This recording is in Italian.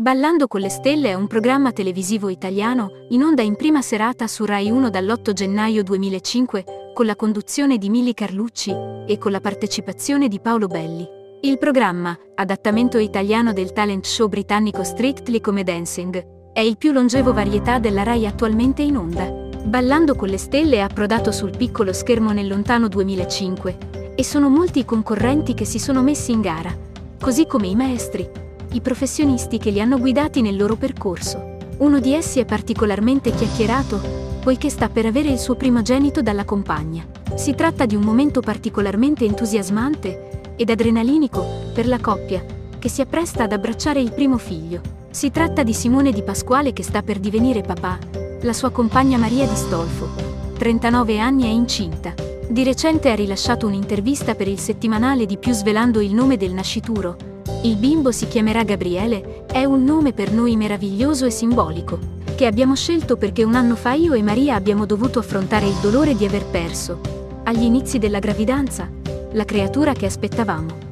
Ballando con le stelle è un programma televisivo italiano in onda in prima serata su Rai 1 dall'8 gennaio 2005 con la conduzione di Milli Carlucci e con la partecipazione di Paolo Belli. Il programma, adattamento italiano del talent show britannico Strictly Come Dancing, è il più longevo varietà della Rai attualmente in onda. Ballando con le stelle è approdato sul piccolo schermo nel lontano 2005 e sono molti i concorrenti che si sono messi in gara, così come i maestri, i professionisti che li hanno guidati nel loro percorso. Uno di essi è particolarmente chiacchierato poiché sta per avere il suo primogenito dalla compagna. Si tratta di un momento particolarmente entusiasmante ed adrenalinico per la coppia che si appresta ad abbracciare il primo figlio. Si tratta di Simone Di Pasquale che sta per divenire papà, la sua compagna Maria Di Stolfo, 39 anni è incinta. Di recente ha rilasciato un'intervista per il settimanale di più svelando il nome del nascituro, il bimbo si chiamerà Gabriele, è un nome per noi meraviglioso e simbolico, che abbiamo scelto perché un anno fa io e Maria abbiamo dovuto affrontare il dolore di aver perso, agli inizi della gravidanza, la creatura che aspettavamo.